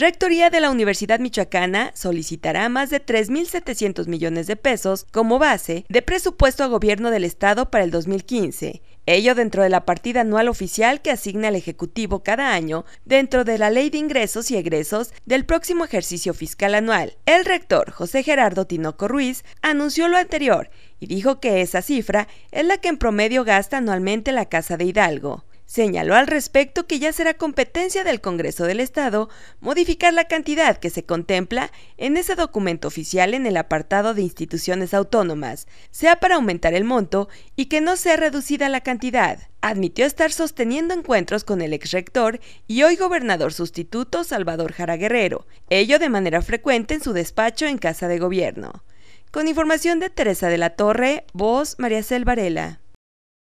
Rectoría de la Universidad Michoacana solicitará más de 3.700 millones de pesos como base de presupuesto a gobierno del Estado para el 2015. Ello dentro de la partida anual oficial que asigna el Ejecutivo cada año dentro de la Ley de Ingresos y Egresos del próximo ejercicio fiscal anual. El rector José Gerardo Tinoco Ruiz anunció lo anterior y dijo que esa cifra es la que en promedio gasta anualmente la Casa de Hidalgo. Señaló al respecto que ya será competencia del Congreso del Estado modificar la cantidad que se contempla en ese documento oficial en el apartado de instituciones autónomas, sea para aumentar el monto y que no sea reducida la cantidad. Admitió estar sosteniendo encuentros con el ex rector y hoy gobernador sustituto Salvador Jara Guerrero, ello de manera frecuente en su despacho en Casa de Gobierno. Con información de Teresa de la Torre, voz María Cel Varela.